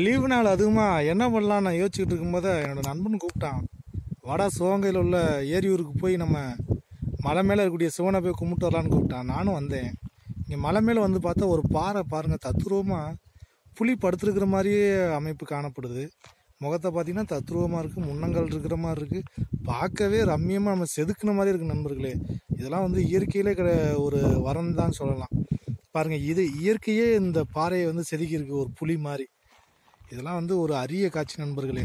Leave நாள் அதிகமாக என்ன பண்ணலாம் நான் யோசிச்சுக்கிட்டு இருக்கும்போது என்னோடய நண்பன் கூப்பிட்டான். வட சிவகங்கையில் உள்ள ஏரியூருக்கு போய் நம்ம மலை மேலே இருக்கக்கூடிய சிவனை போய் கும்பிட்டு வரலான்னு கூப்பிட்டான். நானும் வந்தேன். இங்கே மலை மேலே வந்து பார்த்தா ஒரு பாறை பாருங்கள் தத்ரூபமாக புலி படுத்துருக்கிற மாதிரியே அமைப்பு காணப்படுது. முகத்தை பார்த்தீங்கன்னா தத்ரூபமாக இருக்குது முன்னங்கள் இருக்கிற மாதிரி இருக்குது பார்க்கவே ரம்மியமாக நம்ம செதுக்கின மாதிரி இருக்குது நண்பர்களே. இதெல்லாம் வந்து இயற்கையிலே கிட ஒரு வரம் தான் சொல்லலாம். பாருங்கள் இது இயற்கையே இந்த பாறையை வந்து செதுக்கியிருக்கு ஒரு புலி மாதிரி. இதெல்லாம் வந்து ஒரு அரிய காட்சி நண்பர்களே.